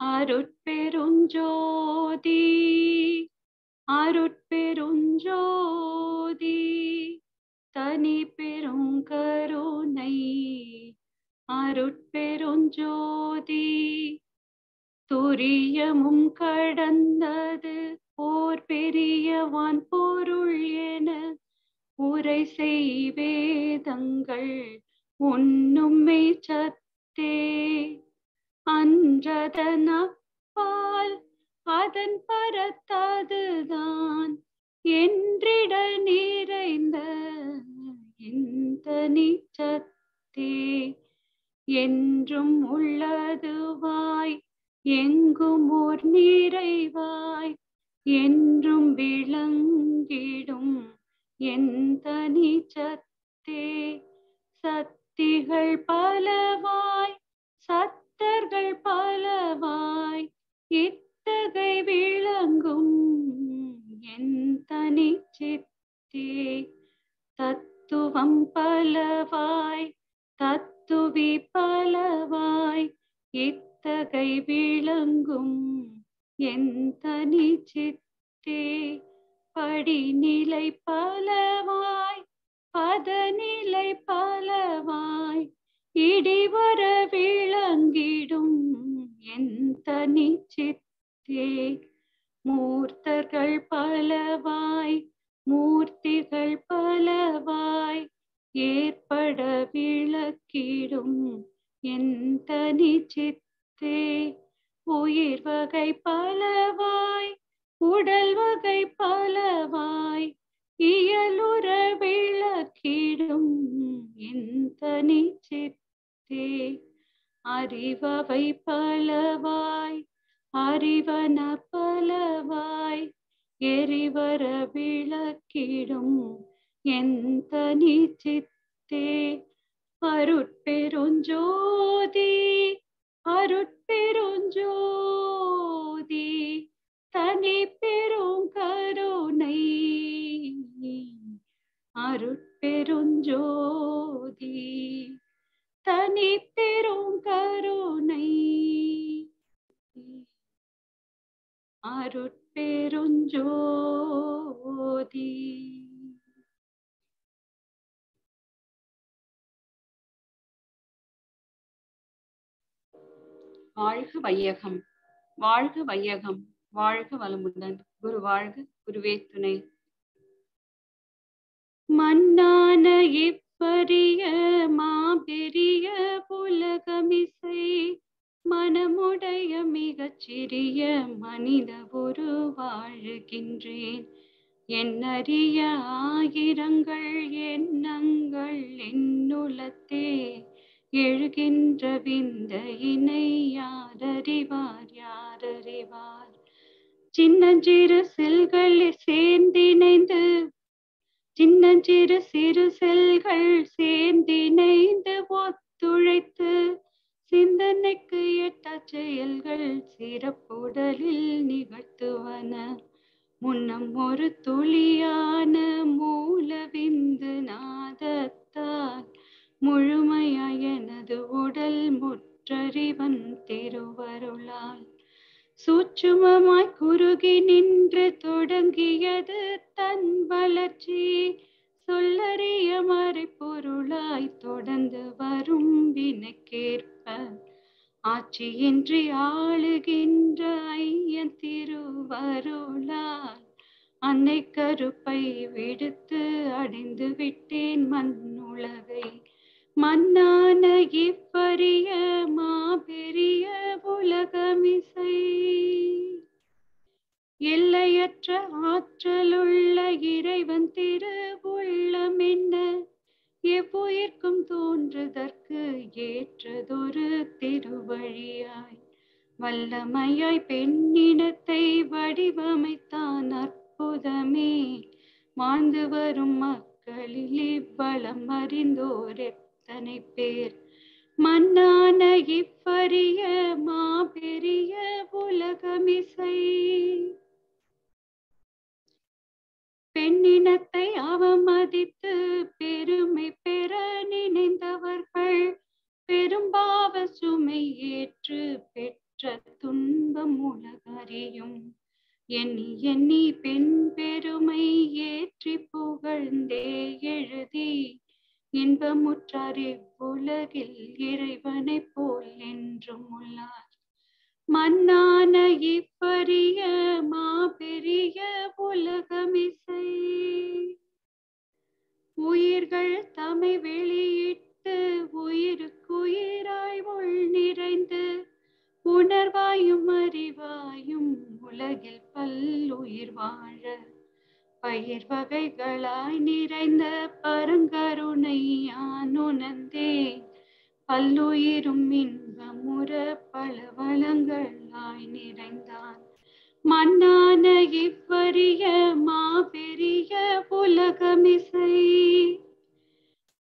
அருட்பெருஞ்சோதி அருட்பெருஞ்சோதி தனி பெருங்கருணை அருட்பெருஞ்சோதி துரியமும் கடந்தது ஓர் பெரியவான் பொருள் என உரை செய்வேதங்கள் உண்ணும்மை சத்தே அன்றதன் அப்பால் அதன் பரத்ததுதான். என்றிட நிறைந்த இந்த நிச்சத்தே? என்றும் உள்ளதுவாய் எங்கும் ஓர் நிறைவாய் என்றும் விளங்கிடும் எந்த நிச்சத்தே? சக்திகள் பலவாய் சத் சித்தர்கள் பலவாய் இத்தகை விளங்கும் என் தனி சித்தே. தத்துவம் பலவாய் தத்துவி பலவாய் இத்தகை விளங்கும் என் தனி சித்தே. படிநிலை பலவாய் பதநிலை பலவாய் இடிவர விளங்கிடும் என் தனி சித்தே மூர்த்தர்கள் பலவாய் மூர்த்திகள் பலவாய் ஏற்பட விளக்கிடும் என் தனி சித்தே உயிர் வகை பலவாய் உடல் வகை பலவாய் இயலுற விளக்கிடும் என் தனி சித்தே அறிவவை பலவாய் அறிவன பலவாய் எரிவர விளக்கிடும் எந்த நிச்சித்தே அருட்பெருஞ்சோதி அருட்பெருஞ்சோதி தனி பெரும் கருணை. அருட்பெருஞ்சோதி. தனி பெரும் கருணை. அருட்பெருஞ்சோதி. வாழ்க வையகம் வாழ்க வையகம் வாழ்க வளமுடன். குரு வாழ்க குருவே துணை. மன்னான இப்பரிய மாபெரிய புலகமிசை மனமுடைய மிகச் சிறிய மனித ஒரு வாழுகின்றேன். என்னறிய ஆயிரங்கள் எண்ணங்கள் என்னுலத்தே எழுகின்ற விந்த இணை யாரறிவார் யாரறிவார்? சின்னஞ்சிறு செல்களை சேர்ந்திணைந்து சின்னஞ்சிறு சிறு செல்கள் சேர்ந்திணைந்து ஒத்துழைத்து சிந்தனைக்கு எட்ட செயல்கள் சிறப்புடலில் நிகழ்த்துவன. முன்னம் ஒரு துளியான மூலவிந்து நாதத்தால் முழுமையாய் எனது உடல் முற்றறிவன் திருவருளால். சூட்சுமமாய் குறுகி நின்று தொடங்கியது தன் வளர்ச்சி. சொல்லறிய மறைப்பொருளாய் தொடர்ந்து வரும் வினைக்கேற்ப. ஆட்சியின்றி ஆளுகின்ற ஐயன் திருவருளால் அன்னை கருப்பை விடுத்து அடைந்து விட்டேன் மண்ணுலகை. மன்னான இப்பரிய மாபெரிய உலகமிசை. எல்லையற்ற ஆற்றலுள்ள இறைவன் திரு உள்ளம் என்ன? எவ்வுயிர்க்கும் தோன்றுதற்கு ஏற்றதொரு திருவழியாய். வல்லமையாய் பெண்ணினத்தை வடிவமைத்தான் அற்புதமே. வாழ்ந்து வரும் மக்களில் இவ்வளம் அறிந்தோர் அத்தனை பேர். மன்னான இப்பரிய மாபெரிய உலகமிசை. பெண்ணினத்தை அவமதித்து பெருமை பெற நினைந்தவர்கள் பெரும்பாவ சுமை ஏற்று பெற்ற துன்பம் உலகறியும். எண்ணி எண்ணி பெண் பெருமை ஏற்றி புகழ்ந்தே எழுதி இன்பமுற்றார் இவ்வுலகில் இறைவனைப் போல் என்றும் உள்ளார். மன்னான இப்பரிய மாபெரிய உலகமிசை. உயிர்கள் தமை வெளியிட்டு உயிருக்குயிராய் உள் நிறைந்து உணர்வாயும் அறிவாயும் உலகில் பல்லுயிர் வாழ. பயிர் வகைகளாய் நிறைந்த பரங்கருணை உணர்ந்தேன் பல்லுயிரும் இன்பமுற பல வளங்களாய் நிறைந்தான். மன்னான இப்பரிய மாபெரிய உலகமிசை.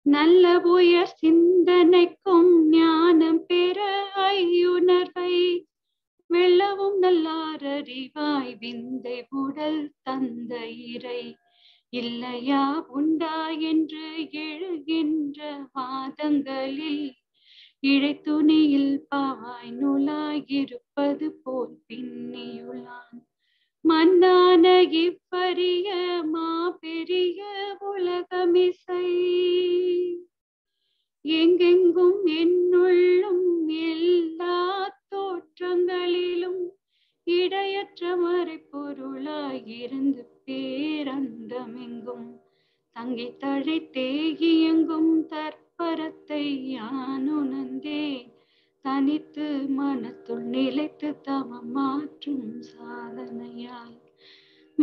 நல்ல உயர் சிந்தனைக்கும் ஞானம் பெற ஐயுணர்வை. வெள்ளவும் நல்லாரறிவாய் விந்தை உடல் தந்த இறை. இல்லையா உண்டா என்று எழுகின்ற வாதங்களில். இழைத்துணியில் பாவாய் நூலாயிருப்பது போல் பின்னியுளான் மன்னான இப்பரிய மாபெரிய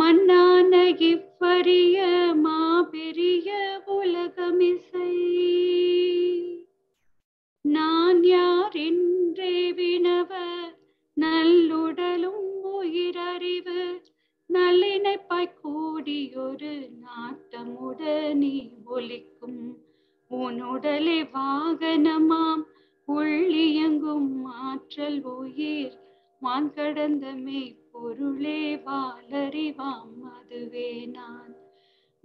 மன்னான இப்பரிய மாபெரிய உலகமிசை. நான் யார் என்றே வினவ நல்லுடலும் உயிரறிவு நல்லிணைப்பாய் கூடியொரு நாட்டமுடனே ஒலிக்கும். உன்னுடலே வாகனமாம் உள்ளியங்கும் ஆற்றல் உயிர் வான் கடந்த மெய்ப்பொருளே வாலறிவாம் அதுவே நான்.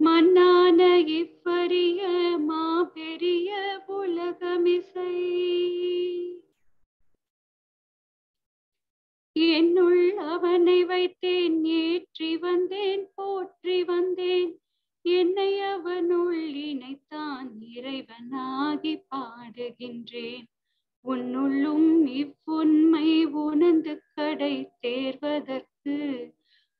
மன்னான இப்பரிய மா பெரிய உலகமிசை. என்னுள் அவனை வைத்தேன் ஏற்றி வந்தேன் போற்றி வந்தேன். என்னை அவனுள் இணைத்தான் இறைவனாகி பாடுகின்றேன். உன்னுள்ளும் இவ்வுண்மை உணர்ந்து கடை தேர்வதற்கு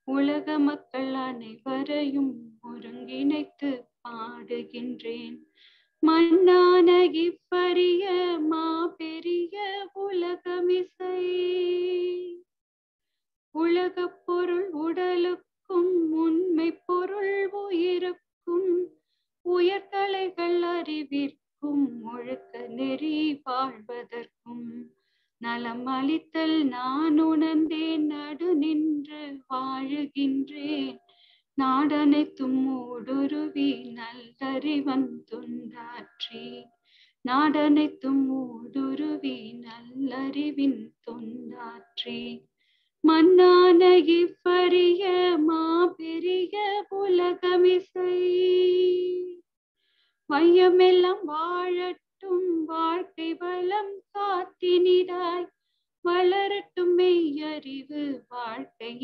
உலக மக்கள் அனைவரையும் ஒருங்கிணைத்து பாடுகின்றேன். மன்னான இப்பரிய மாபெரிய உலக நான் உணர்ந்தேன் நடு நின்று வாழுகின்றேன். நாடனைத்தும் ஊடுருவி நல்லறிவன் தொண்டாற்றி நாடனைத்தும்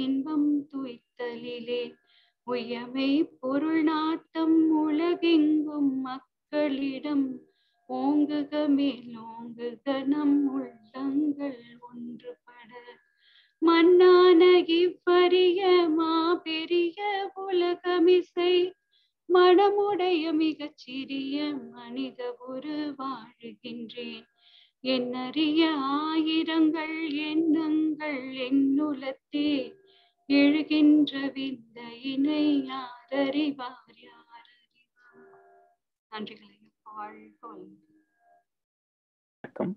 இன்பம் துய்த்தலிலே. உயமை பொருள் நாட்டம் உலகெங்கும் மக்களிடம். ஓங்குக மேலோங்குக நம் உள்ளங்கள் ஒன்றுபட. மன்னான இவ்வறிய மாபெரிய உலகமிசை. மனமுடைய மிகச் சிறிய மனித ஒரு வாழுகின்றேன் என்னறிய ஆயிரங்கள் எண்ணங்கள் என்னுலத்தே. எழுகின்ற விந்தையினை யாரறிவார்? யாரறிவார்? நன்றிகளை வாழ்க வளமுடன். வணக்கம்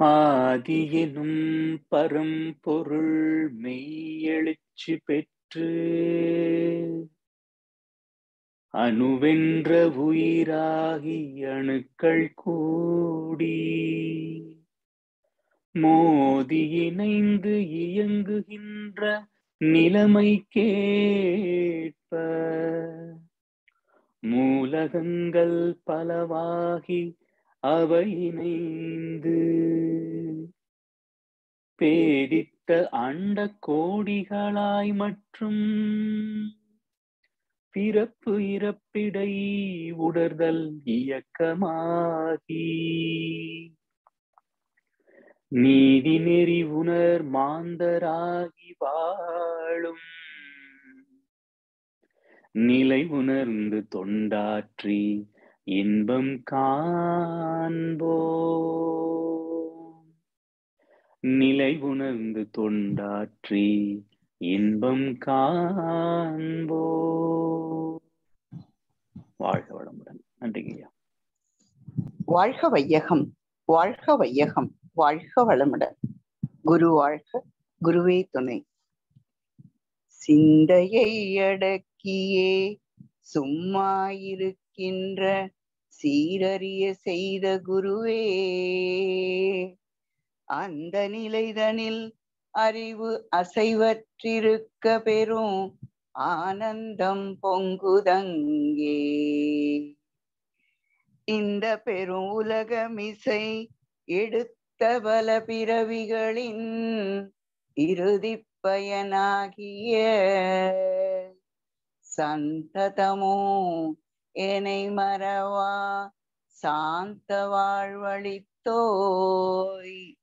ஆதியெனும் பரம்பொருள் மெய்யெழுச்சி பெற்று அணுவென்ற உயிராகி அணுக்கள் கூடி மோதி இணைந்து இயங்குகின்ற நிலைமை கேட்ப மூலகங்கள் பலவாகி அவை இணைந்து பேடித்த அண்ட கோடிகளாய் மற்றும் பிறப்பு இறப்பிடை உடர்தல் இயக்கமாகி நீதி நெறி உணர் மாந்தராகி வாழும். நிலை உணர்ந்து தொண்டாற்றி இன்பம் காண்போ. நிலை உணர்ந்து தொண்டாற்றி இன்பம் காண்போ. வாழ்க வளமுடன். நன்றிங்க வாழ்க வையகம் வாழ்க வையகம். வாழ்க வளமுடன் குரு வாழ்க குருவே துணை. சிந்தையை அடக்கியே சும்மா இருக்கின்ற சீரறிய செய்த குருவே. அந்த நிலைதனில் அறிவு அசைவற்றிருக்க பெறும் ஆனந்தம் பொங்குதங்கே. இந்த பெரும் உலகமிசை எடுத்து பல பிறவிகளின் இறுதி பயனாகிய சந்ததமோ என்னை மறவா? சாந்த வாழ்வழித்தோய்.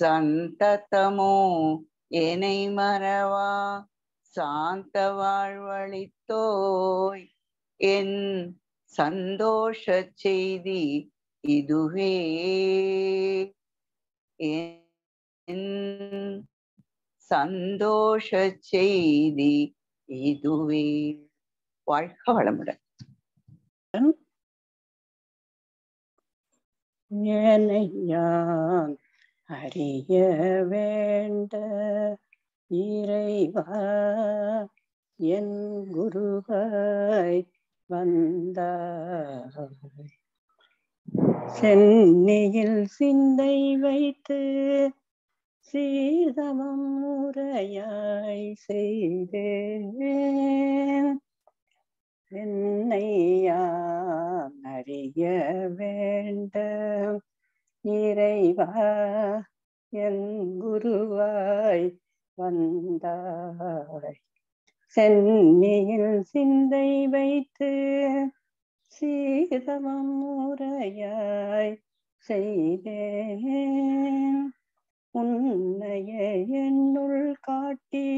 சந்ததமோ என்னை மறவா? சாந்த வாழ்வழித்தோய். என் சந்தோஷ செய்தி இதுவே. சந்தோஷ செய்தி இதுவே. வாழ்க வளமுடன். ஏனையான் அறிய வேண்ட இறைவா என் குருவாய் வந்தாய். சென்னையில் சிந்தை வைத்து சீதமம் முறையாய் செய்தேன். என்னை அறிய வேண்ட இறைவா என் குருவாய் வந்தாய். சென்னையில் சிந்தை வைத்து சீதமம் முறையாய் செய்தேன். உன்னைய என்னுள் காட்டி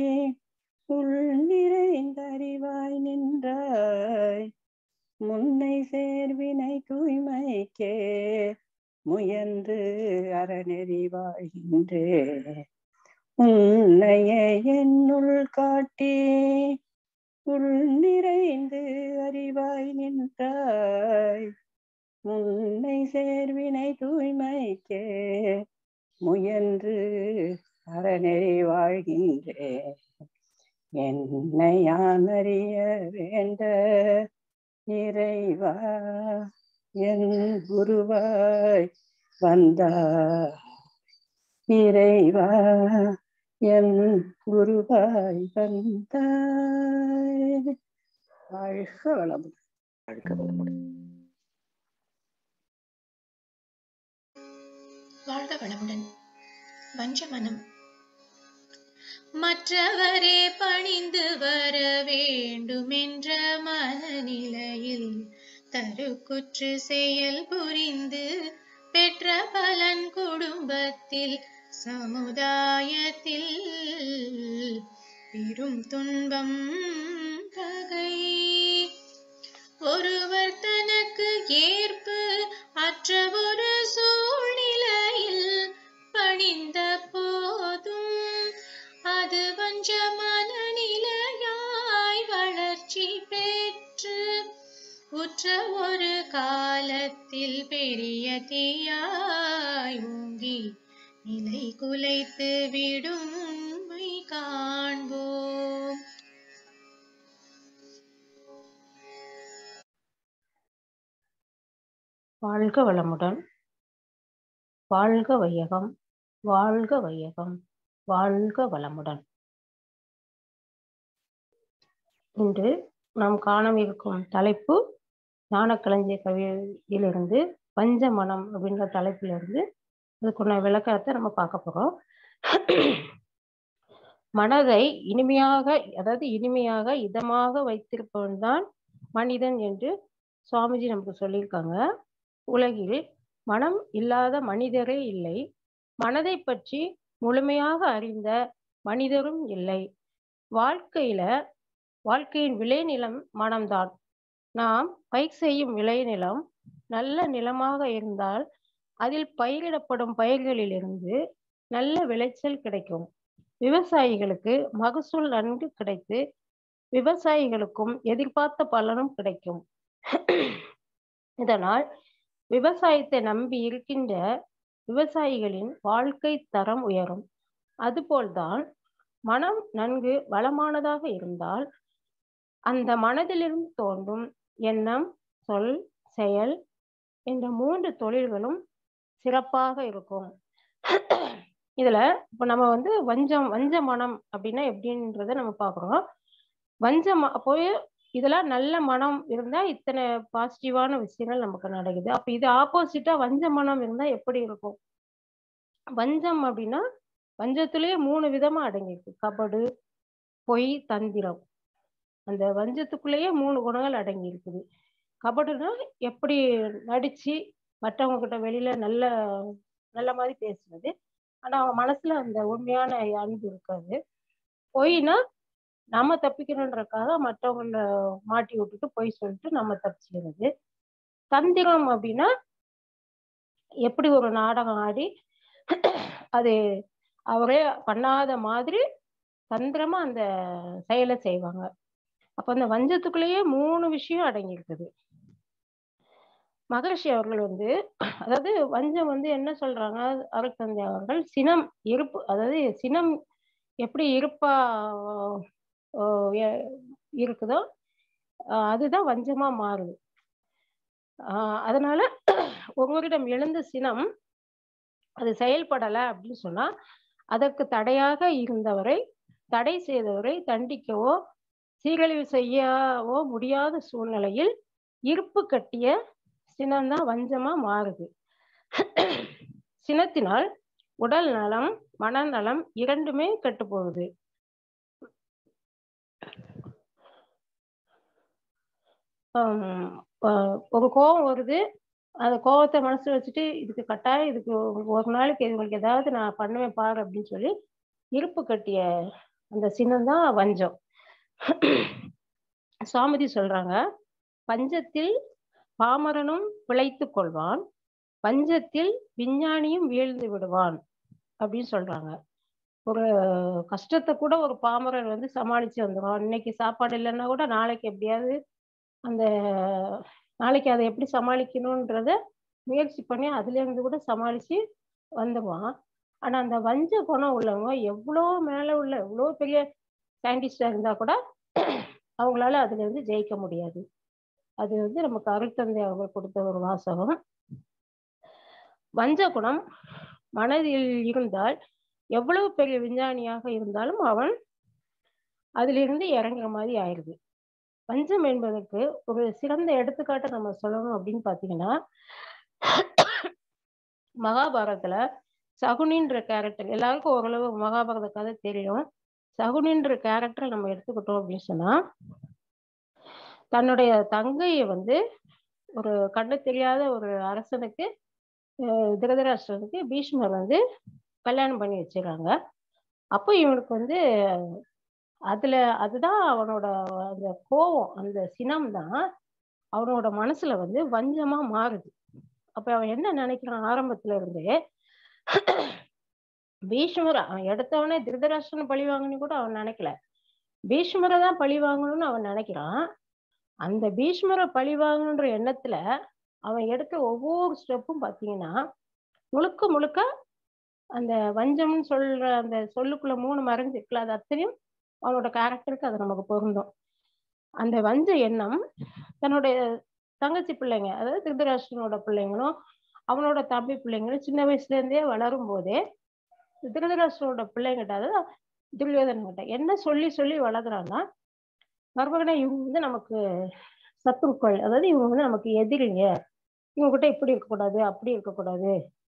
உள் நிறைந்தறிவாய் நின்றாய். முன்னை சேர்வினை தூய்மைக்கே முயன்று அறநெறிவாகின்றே உன்னைய என்னுள் காட்டி உள் நிறைந்து அறிவாய் நின்றாய். முன்னை சேர்வினை தூய்மைக்கே முயன்று அறநெறி வாழ்கின்றே. என்னை அறிய வேண்ட இறைவா என் குருவாய் வந்தா இறைவா என் குருவாய் வந்தாய் வாழ்க வளமுடன் வாழ்க வளமுடன் வாழ்க வளமுடன். வஞ்ச மனம். மற்றவரே பணிந்து வர வேண்டுமென்ற மனநிலையில் தருக்குற்று செயல் புரிந்து பெற்ற பலன் குடும்பத்தில் சமுதாயத்தில் பெரும் துன்பம் பகை. ஒருவர் தனக்கு ஏற்பு அற்ற ஒரு சூழ்நிலையில் பணிந்த போதும் அது வஞ்சமான நிலையாய் வளர்ச்சி பெற்று உற்ற ஒரு காலத்தில் பெரிய தீயாய் ஓங்கி நிலை குலைத்து விடும் உண்மை காண்போம். வாழ்க வளமுடன். வாழ்க வையகம். வாழ்க வையகம். வாழ்க வளமுடன். இன்று நாம் காணவிருக்கும் தலைப்பு ஞானக்கலைஞர் கவியிலிருந்து பஞ்சமனம் அப்படின்ற தலைப்பிலிருந்து அதுக்குள்ள விளக்கத்தை நம்ம பார்க்க போறோம். மனதை இனிமையாக அதாவது இனிமையாக இதமாக வைத்திருப்பவன் தான் மனிதன் என்று சுவாமிஜி நமக்கு சொல்லியிருக்காங்க. உலகில் மனம் இல்லாத மனிதரே இல்லை. மனதை பற்றி முழுமையாக அறிந்த மனிதரும் இல்லை. வாழ்க்கையில வாழ்க்கையின் விளைநிலம் மனம்தான். நாம் பயிர் செய்யும் விளைநிலம் நல்ல நிலமாக இருந்தால் அதில் பயிரிடப்படும் பயிர்களிலிருந்து நல்ல விளைச்சல் கிடைக்கும். விவசாயிகளுக்கு மகசூல் நன்கு கிடைத்து விவசாயிகளுக்கும் எதிர்பார்த்த பலனும் கிடைக்கும். இதனால் விவசாயத்தை நம்பி இருக்கின்ற விவசாயிகளின் வாழ்க்கை தரம் உயரும். அதுபோல்தான் மனம் நன்கு வளமானதாக இருந்தால் அந்த மனதிலிருந்து தோன்றும் எண்ணம் சொல் செயல் என்ற மூன்று தொழில்களும் சிறப்பாக இருக்கும். இதுல இப்ப நம்ம வந்து வஞ்சம் வஞ்ச மனம் அப்படின்னா எப்படின்றத நம்ம பாக்குறோம் வஞ்ச போய் இதெல்லாம் நல்ல மனம் இருந்தா இத்தனை பாசிட்டிவான விஷயங்கள் நமக்கு நடக்குது. அப்ப இது ஆப்போசிட்டா வஞ்ச மனம் இருந்தா எப்படி இருக்கும்? வஞ்சம் அப்படின்னா வஞ்சத்திலேயே மூணு விதமா அடங்கியிருக்கு. கபடு பொய் தந்திரம். அந்த வஞ்சத்துக்குள்ளேயே மூணு குணங்கள் அடங்கி இருக்குது கபடுனா எப்படி நடிச்சு மற்றவங்க கிட்ட வெளியில நல்ல நல்ல மாதிரி பேசுறது. ஆனா அவங்க மனசுல அந்த உண்மையான அன்பு இருக்காது. பொய்னா நம்ம தப்பிக்கணுன்றக்காக மற்றவங்கள மாட்டி விட்டுட்டு பொய் சொல்லிட்டு நம்ம தப்பிச்சுக்கிறது. தந்திரம் அப்படின்னா எப்படி ஒரு நாடகம் ஆடி அது அவரே பண்ணாத மாதிரி தந்திரமா அந்த செயலை செய்வாங்க. அப்ப அந்த வஞ்சத்துக்குள்ளேயே மூணு விஷயம் அடங்கி இருக்குது மகரிஷி அவர்கள் வந்து அதாவது வஞ்சம் வந்து என்ன சொல்றாங்க? அருட்தந்தை அவர்கள் சினம் இருப்பு அதாவது சினம் எப்படி இருப்பா இருக்குதோ அதுதான் வஞ்சமா மாறுது. ஆஹ் அதனால ஒருவரிடம் எழுந்த சினம் அது செயல்படல அப்படின்னு சொன்னா அதற்கு தடையாக இருந்தவரை தடை செய்தவரை தண்டிக்கவோ சீரழிவு செய்யவோ முடியாத சூழ்நிலையில் இருப்பு கட்டிய சினம்தான் வஞ்சமா மாறுது. சினத்தினால் உடல் நலம் மனநலம் இரண்டுமே கெட்டு போகுது. ஒரு கோபம் வருது. அந்த கோபத்தை மனசுல வச்சுட்டு இதுக்கு கட்டாயம் இதுக்கு ஒரு- நாளைக்கு உங்களுக்கு ஏதாவது நான் பண்ணுவேன் பாரு அப்படின்னு சொல்லி இருப்பு கட்டிய அந்த சினம் தான் வஞ்சம். சாமதி சொல்றாங்க பஞ்சத்தில் பாமரனும் பிழைத்து கொள்வான். பஞ்சத்தில் விஞ்ஞானியும் வீழ்ந்து விடுவான் அப்படின்னு சொல்றாங்க. ஒரு கஷ்டத்தை கூட ஒரு பாமரன் வந்து சமாளிச்சு வந்துடும் இன்னைக்கு சாப்பாடு இல்லைன்னா கூட நாளைக்கு எப்படியாவது அந்த நாளைக்கு அதை எப்படி சமாளிக்கணுன்றத முயற்சி பண்ணி அதுலேருந்து கூட சமாளிச்சு வந்துடுவான் ஆனால் அந்த வஞ்ச குணம் உள்ளவங்க எவ்வளோ மேலே உள்ள எவ்வளோ பெரிய சயின்டிஸ்டாக இருந்தால் கூட அவங்களால அதுலேருந்து ஜெயிக்க முடியாது. அது வந்து நமக்கு அருட்தந்தை அவர்கள் கொடுத்த ஒரு வாசகம். வஞ்ச குணம் மனதில் இருந்தால் எவ்வளவு பெரிய விஞ்ஞானியாக இருந்தாலும் அவன் அதிலிருந்து இறங்குற மாதிரி ஆயிடுது. வஞ்சம் என்பதற்கு ஒரு சிறந்த எடுத்துக்காட்டை நம்ம சொல்லணும் அப்படின்னு பாத்தீங்கன்னா மகாபாரதத்துல சகுனின்ற கேரக்டர் எல்லாருக்கும் ஓரளவு மகாபாரத கதை தெரியும். சகுனின்ற கேரக்டர் நம்ம எடுத்துக்கிட்டோம் அப்படின்னு சொன்னா தன்னுடைய தங்கையை வந்து ஒரு கண்ணு தெரியாத ஒரு அரசனுக்கு திருதராஷ்டிரனுக்கு பீஷ்மர் வந்து கல்யாணம் பண்ணி வச்சிடறாங்க அப்போ இவனுக்கு வந்து அதுல அதுதான் அவனோட அந்த கோவம் அந்த சினம் தான் அவனோட மனசுல வந்து வஞ்சமா மாறுது. அப்ப அவன் என்ன நினைக்கிறான் ஆரம்பத்துல இருந்தே பீஷ்மர் அவன் எடுத்தவனே திருதராஷ்டிரன் பழி வாங்கணும்னு கூட அவன் நினைக்கல. பீஷ்மரை தான் பழி வாங்கணும்னு அவன் நினைக்கிறான். அந்த பீஷ்மரை பழி வாங்கணுன்ற எண்ணத்துல அவன் எடுத்த ஒவ்வொரு ஸ்டெப்பும் பாத்தீங்கன்னா முழுக்க முழுக்க அந்த வஞ்சம்னு சொல்ற அந்த சொல்லுக்குள்ள மூணு மறைஞ்சிருக்குல்ல அது அத்தனையும் அவனோட கேரக்டருக்கு அது நமக்கு பொருந்தும். அந்த வஞ்ச எண்ணம் தன்னுடைய தங்கச்சி பிள்ளைங்க அதாவது திருதராஷ்டனோட பிள்ளைங்களும் அவனோட தம்பி பிள்ளைங்களும் சின்ன வயசுல இருந்தே வளரும் போதே திருதராஷ்டனோட பிள்ளைங்கிட்ட அதாவது துரியோதன கிட்ட என்ன சொல்லி சொல்லி வளர்க்குறான்னா மருமகனே இவங்க வந்து நமக்கு சத்துருக்கள். அதாவது இவங்க வந்து நமக்கு எதிரிங்க. இவங்க கிட்ட இப்படி இருக்கக்கூடாது அப்படி இருக்கக்கூடாது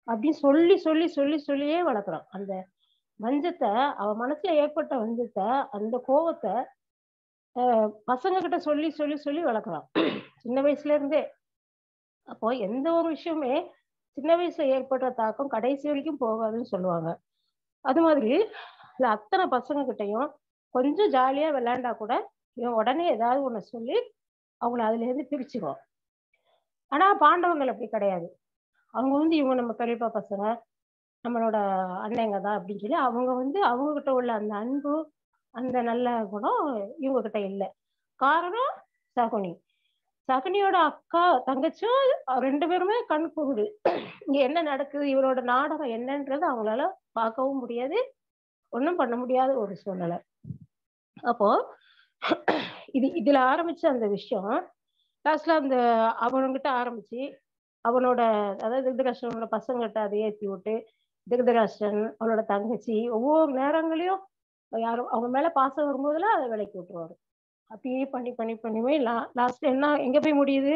அப்படின்னு சொல்லி சொல்லி சொல்லி சொல்லியே வளர்க்குறான். அந்த வஞ்சத்தை அவ மனசுல ஏற்பட்ட வஞ்சத்தை அந்த கோவத்தை பசங்க கிட்ட சொல்லி சொல்லி சொல்லி வளர்க்குறான். சின்ன வயசுல இருந்தே. அப்போ எந்த ஒரு விஷயமே சின்ன வயசுல ஏற்படுற தாக்கம் கடைசி வரைக்கும் போகாதுன்னு சொல்லுவாங்க. அது மாதிரி இந்த அத்தனை பசங்க கிட்டையும் கொஞ்சம் ஜாலியா விளையாண்டா கூட இவன் உடனே ஏதாவது ஒண்ணு சொல்லி அவங்கள அதுல இருந்து பிரிச்சுக்குவோம் ஆனா பாண்டவங்கள் அப்படி கிடையாது. அவங்க வந்து இவங்க நம்ம பெரியப்பா பசங்க நம்மளோட அண்ணங்க தான் அப்படின்னு சொல்லி அவங்க வந்து அவங்க கிட்ட உள்ள அந்த அன்பு அந்த நல்ல குணம் இவங்க கிட்ட இல்லை. காரணம் சகுனி. சகுனியோட அக்கா தங்கச்சும் ரெண்டு பேருமே கண் குருடு. இங்க என்ன நடக்குது இவரோட நாடகம் என்னன்றது அவங்களால பார்க்கவும் முடியாது. ஒன்றும் பண்ண முடியாத ஒரு சூழ்நிலை. அப்போ இது இதுல ஆரம்பிச்ச அந்த விஷயம் லாஸ்ட்ல அந்த அவனுங்கிட்ட ஆரம்பிச்சு அவனோட அதாவது திருதராஷ்டிரனோட பசங்கிட்ட அதை ஏற்றி விட்டு திருதராஷ்டிரன் அவனோட தங்கச்சி ஒவ்வொரு நேரங்களையும் யாரும் அவங்க மேல பாசம் வரும்போதெல்லாம் அதை விலைக்கு விட்டுருவாரு. அப்படியே பண்ணி பண்ணி பண்ணி லா லாஸ்ட்ல என்ன எங்க போய் முடியுது?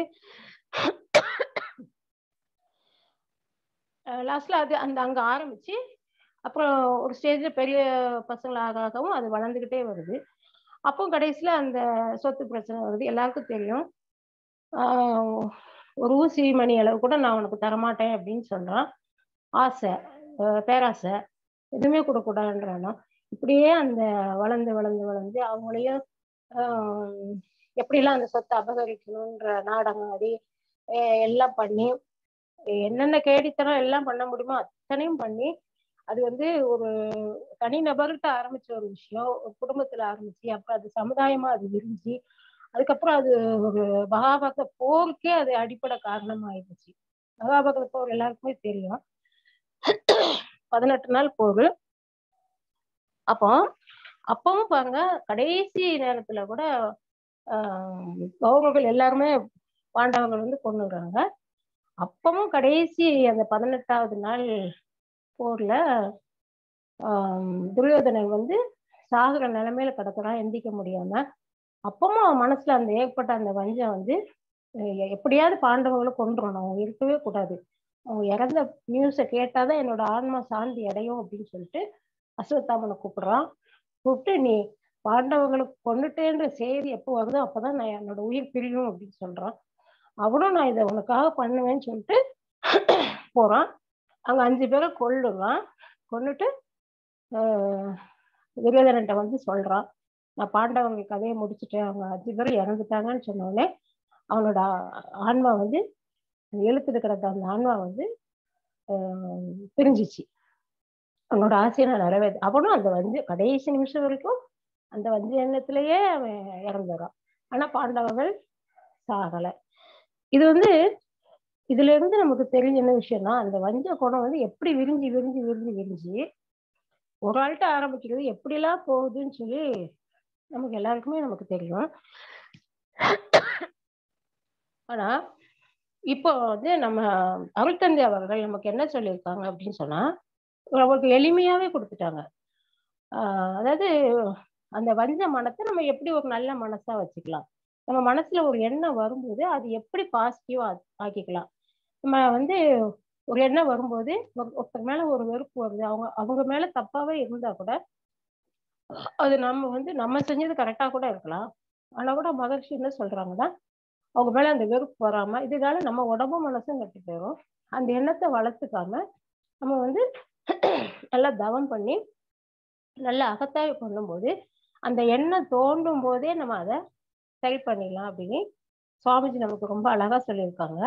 லாஸ்ட்ல அது அந்த அங்க ஆரம்பிச்சு அப்புறம் ஒரு ஸ்டேஜ்ல பெரிய பசங்களாகவும் ஆகவும் அது வளர்ந்துகிட்டே வருது. அப்போ கடைசியில் அந்த சொத்து பிரச்சனை வருது. எல்லாருக்கும் தெரியும். ஒரு ஊசி மணி அளவு கூட நான் உனக்கு தரமாட்டேன் அப்படின்னு சொல்கிறான் ஆசை பேராசை எதுவுமே கொடுக்கூடாதுன்றானா இப்படியே அந்த வளர்ந்து வளர்ந்து வளர்ந்து அவங்களையும் எப்படிலாம் அந்த சொத்தை அபகரிக்கணுன்ற நாடகம் ஆடி எல்லாம் பண்ணி என்னென்ன கேடித்தனம் எல்லாம் பண்ண முடியுமோ அத்தனையும் பண்ணி அது வந்து ஒரு தனிநபர்கிட்ட ஆரம்பிச்ச ஒரு விஷயம் ஒரு குடும்பத்துல ஆரம்பிச்சு அப்புறம் அது சமுதாயமா அது விரிஞ்சு அதுக்கப்புறம் அது ஒரு மகாபாரத போருக்கே அது அடிப்படை காரணமாயிடுச்சு. மகாபாரத போர் எல்லாருக்குமே தெரியும். பதினெட்டு நாள் போர். அப்போ அப்பவும் பாருங்க கடைசி நேரத்துல கூட கௌரவர்கள் எல்லாருமே பாண்டவர்கள் வந்து கொண்டுறாங்க அப்பவும் கடைசி அந்த பதினெட்டாவது நாள் போர்ல துரியோதனன் வந்து சாகுற நிலைமையில கிடக்குறான் எந்திக்க முடியாம. அப்பவும் அவன் மனசுல அந்த ஏற்பட்ட அந்த வஞ்சம் வந்து எ- எப்படியாவது பாண்டவங்களை கொண்டுறணும் அவங்க இருக்கவே கூடாது. அவங்க இறந்த நியூஸை கேட்டாதான் என்னோட ஆன்மா சாந்தி அடையும் அப்படின்னு சொல்லிட்டு அஸ்வத்தாமனை கூப்பிடுறான். கூப்பிட்டு நீ பாண்டவங்களுக்கு கொண்டுட்டேன்ற செய்தி எப்போ வருதோ அப்பதான் நான் என்னோட உயிர் பிரியும் அப்படின்னு சொல்றான். அவனும் நான் இதை உனக்காக பண்ணுவேன்னு சொல்லிட்டு போறான். அங்க அஞ்சு பேரை கொல்லுறான். கொண்டுட்டு ஆஹ் துரியோதனன்ட்ட வந்து சொல்றான். நான் பாண்டவங்க கதையை முடிச்சுட்டேன். அவங்க அஞ்சு பேரும் இறந்துட்டாங்கன்னு சொன்னோடனே அவனோட ஆன்மா வந்து எழுத்துட்டு கிடந்த அந்த ஆன்மா வந்து பிரிஞ்சிச்சு. அவனோட ஆசையை நான் நிறைவேற்ற அவனும் அந்த வந்து கடைசி நிமிஷம் வரைக்கும் அந்த வஞ்ச எண்ணத்திலேயே அவன் இறந்துறான். ஆனா பாண்டவர்கள் சாகலை. இது வந்து இதுல இருந்து நமக்கு தெரிஞ்ச என்ன விஷயம்னா அந்த வஞ்ச குணம் வந்து எப்படி விரிஞ்சு விரிஞ்சு விரிஞ்சு விரிஞ்சு ஒரு ஆள்கிட்ட ஆரம்பிக்கிறது எப்படிலாம் போகுதுன்னு சொல்லி நமக்கு எல்லாருக்குமே நமக்கு தெரியும். ஆனா இப்போ வந்து நம்ம அருள்தந்தை அவர்கள் நமக்கு என்ன சொல்லியிருக்காங்க அப்படின்னு சொன்னா நம்மளுக்கு எளிமையாவே கொடுத்துட்டாங்க. அதாவது அந்த வஞ்ச மனத்தை நம்ம எப்படி ஒரு நல்ல மனசா வச்சுக்கலாம்? நம்ம மனசுல ஒரு எண்ணம் வரும்போது அது எப்படி பாசிட்டிவா ஆக்கிக்கலாம்? நம்ம வந்து ஒரு எண்ணம் வரும்போது ஒருத்தர் மேல ஒரு வெறுப்பு வருது. அவங்க அவங்க மேல தப்பாவே இருந்தா கூட அது நம்ம வந்து நம்ம செஞ்சது கரெக்டா கூட இருக்கலாம். ஆனா கூட மகர்ஷி என்ன சொல்றாங்கன்னா அவங்க மேல அந்த வெறுப்பு வராம இதனால நம்ம உடம்பும் மனசும் கட்டி போயிடும் அந்த எண்ணத்தை வளர்த்துக்காம நம்ம வந்து நல்லா தவம் பண்ணி நல்லா அகத்தாய் பண்ணும்போது அந்த எண்ணம் தோண்டும் போதே நம்ம அதை சரி பண்ணிடலாம் அப்படின்னு சுவாமிஜி நமக்கு ரொம்ப அழகா சொல்லியிருக்காங்க.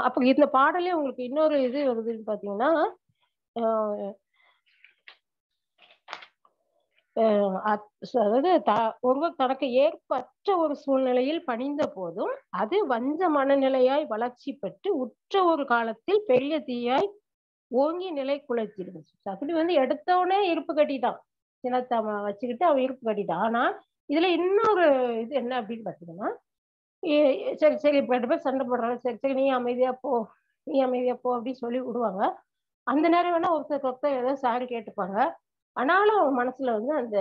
அப்ப இந்த பாடலே உங்களுக்கு இன்னொரு இது வருதுன்னு பாத்தீங்கன்னா ஆஹ் ஆஹ் அதாவது த- ஒருவர் தனக்கு ஏற்பற்ற ஒரு சூழ்நிலையில் பணிந்த போதும் அது வஞ்ச மனநிலையாய் வளர்ச்சி பெற்று உற்ற ஒரு காலத்தில் பெரிய தீயாய் ஓங்கி நிலை குலைத்திருந்துச்சு அப்படி வந்து எடுத்தவொடனே இருப்பு கட்டிதான் தான் அவன் வச்சுக்கிட்டு அவன் இருப்பு கட்டிட்டான். ஆனா இதுல இன்னொரு இது என்ன அப்படின்னு பாத்தீங்கன்னா சரி சரி இப்ப ரெண்டு பேர் சண்டை போடுறாங்க. சரி சரி நீ அமைதியா போ நீ அமைதியா போ அப்படின்னு சொல்லி விடுவாங்க. அந்த நேரம் வேணா ஒருத்தருக்கு ஒருத்தர் ஏதோ சாரி கேட்டுப்பாங்க. ஆனாலும் அவன் மனசுல வந்து அந்த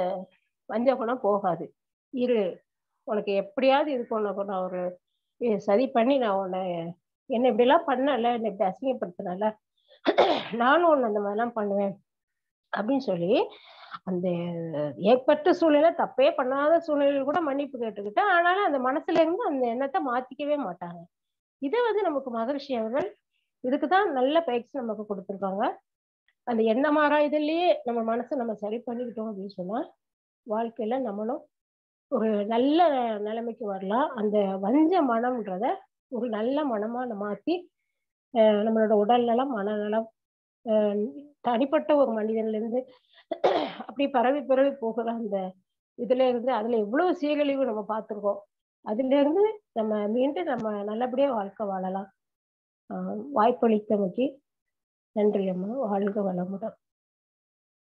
வஞ்ச குணம் போகாது. இரு உனக்கு எப்படியாவது இது உனக்கு நான் ஒரு இ- சரி பண்ணி நான் உன்னை என்ன இப்படிலாம் பண்ணல என்னை இப்படி அசிங்கப்படுத்தினால. நானும் உன்னை அந்த மாதிரிலாம் பண்ணுவேன் அப்படின்னு சொல்லி அந்த ஏற்பட்ட சூழ்நிலை தப்பே பண்ணாத சூழ்நிலையில் கூட மன்னிப்பு கேட்டுக்கிட்டு ஆனாலும் அந்த மனசுல இருந்து அந்த எண்ணத்தை மாத்திக்கவே மாட்டாங்க. இதை வந்து நமக்கு மகரிஷி அவர்கள் இதுக்குதான் நல்ல பயிற்சி நமக்கு கொடுத்துருக்காங்க. அந்த எண்ணம் இதுலயே நம்ம மனசை நம்ம சரி பண்ணிக்கிட்டோம் அப்படின்னு சொன்னா வாழ்க்கையில நம்மளும் ஒரு நல்ல நிலைமைக்கு வரலாம். அந்த வஞ்ச மனம்ன்றத ஒரு நல்ல மனமா நம்ம மாத்தி அஹ் நம்மளோட உடல் நலம் மனநலம் அஹ் தனிப்பட்ட ஒரு மனிதன்ல இருந்து அப்படி பரவி பரவி போகிற அந்த இதுல இருந்து அதுல எவ்வளவு சீரழிவு நம்ம பார்த்திருக்கோம். அதுல இருந்து நம்ம மீண்டும் நம்ம நல்லபடியா வாழ்க்கை வாழலாம். ஆஹ் வாய்ப்பளித்தமைக்கு நன்றி அம்மா. வாழ்க வளமுடன்.